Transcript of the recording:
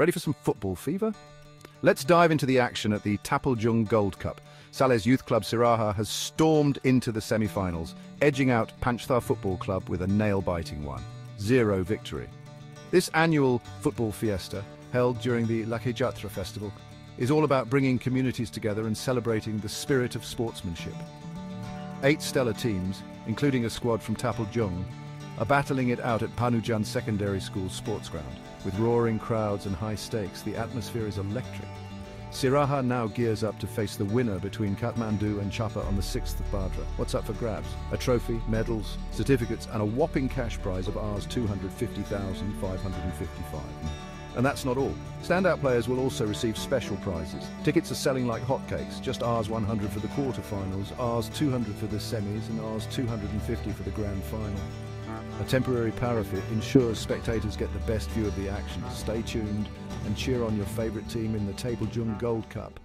Ready for some football fever? Let's dive into the action at the Taplejung Gold Cup. Saleh's youth club Siraha has stormed into the semi-finals, edging out Panchthar Football Club with a nail-biting one. Zero victory. This annual football fiesta, held during the Lakhe Jatra festival, is all about bringing communities together and celebrating the spirit of sportsmanship. Eight stellar teams, including a squad from Taplejung, are battling it out at Panujan Secondary School's sports ground. With roaring crowds and high stakes, the atmosphere is electric. Siraha now gears up to face the winner between Kathmandu and Jhapa on the 6th of Bhadra. What's up for grabs? A trophy, medals, certificates, and a whopping cash prize of Rs 250,555. And that's not all. Standout players will also receive special prizes. Tickets are selling like hotcakes, just Rs 100 for the quarterfinals, Rs 200 for the semis, and Rs 250 for the grand final. A temporary parapet ensures spectators get the best view of the action. Stay tuned and cheer on your favourite team in the Taplejung Gold Cup.